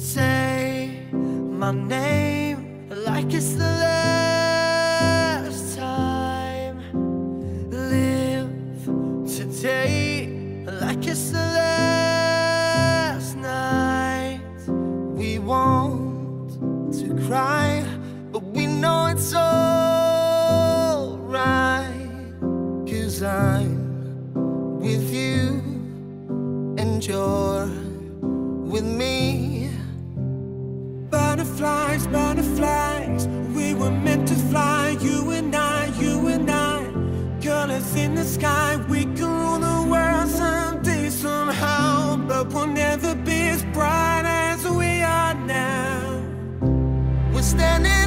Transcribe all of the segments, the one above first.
Say my name like it's the last time. Live today like it's the last night. We want to cry But we know it's alright. Cause I'm with you And you're with me butterflies, butterflies. We were meant to fly, you and I, you and I. Colors in the sky, we can rule the world someday somehow, but we'll never be as bright as we are now. We're standing.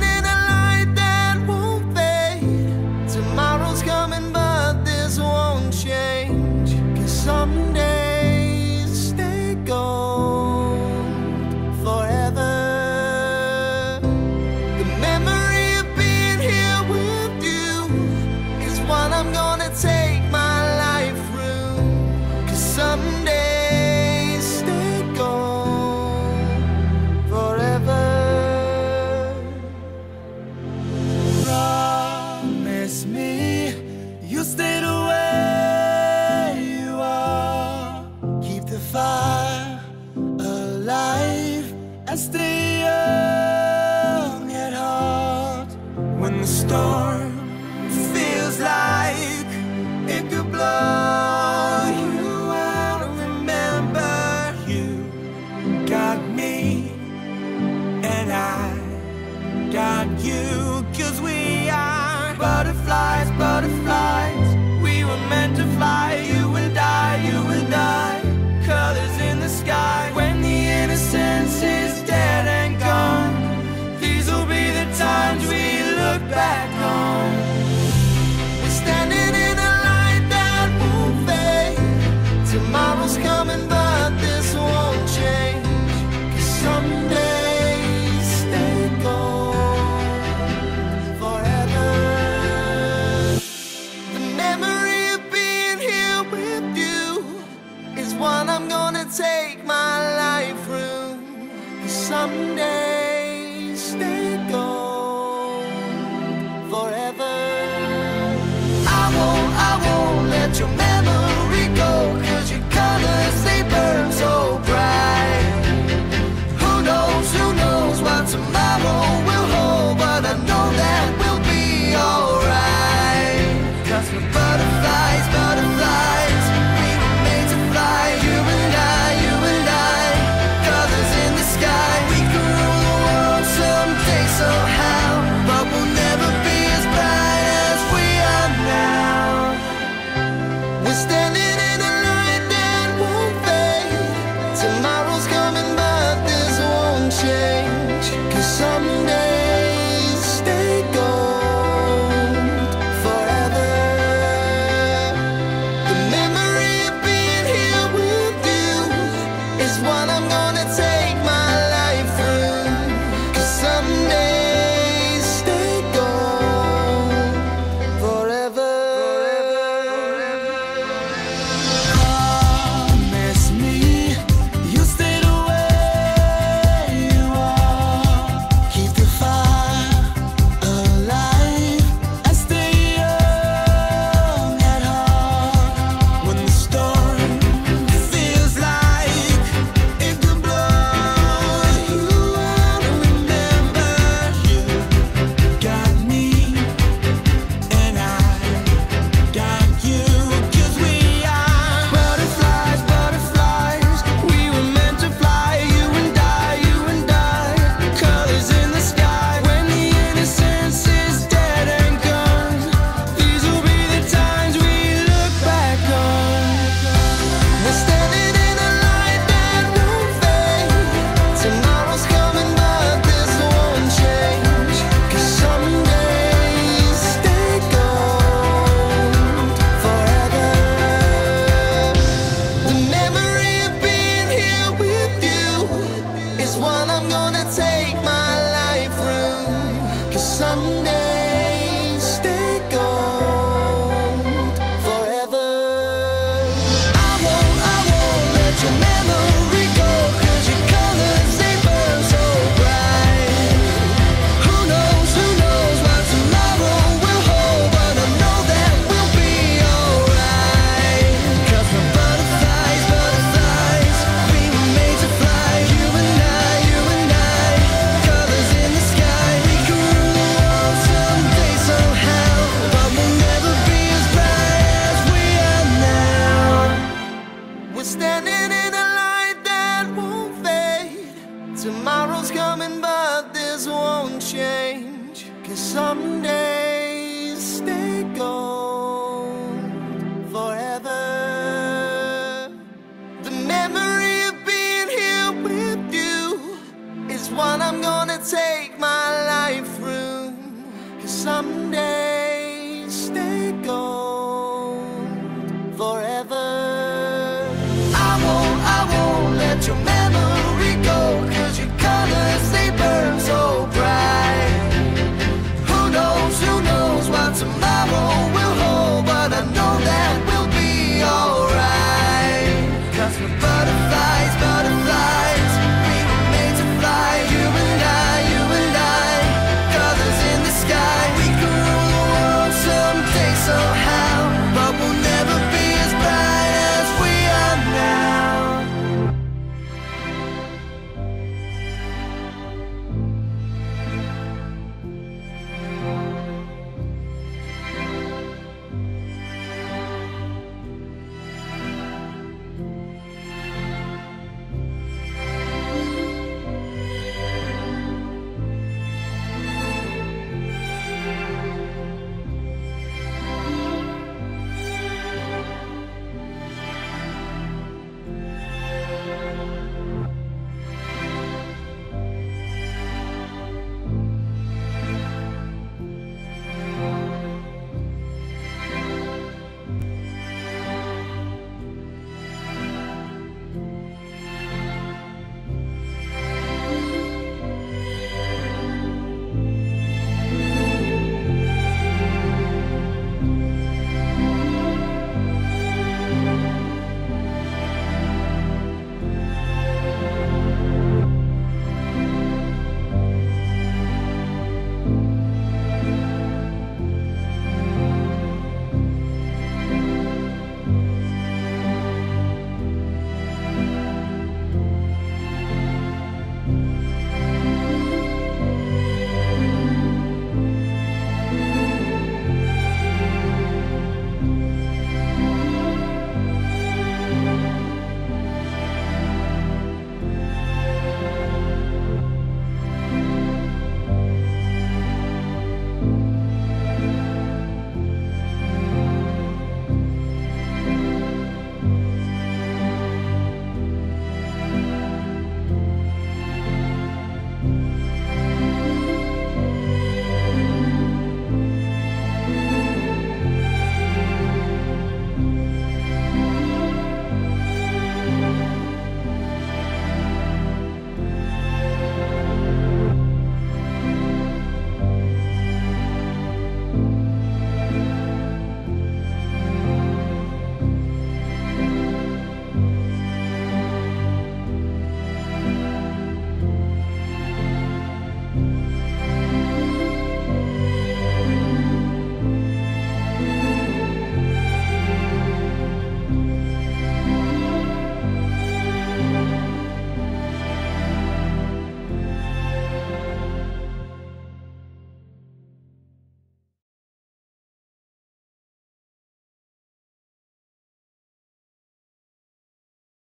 storm. take my life through. Some days they go forever. I won't, I won't let your memory go, cause your colors they burn so bright. Who knows, who knows what tomorrow will